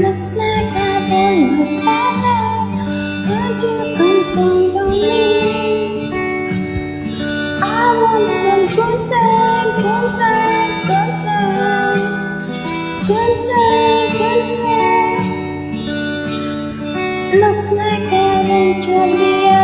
looks like I've been better. battle. You complain on me. I want some good time, good time, good time, good time, good time. Looks like I've been to be a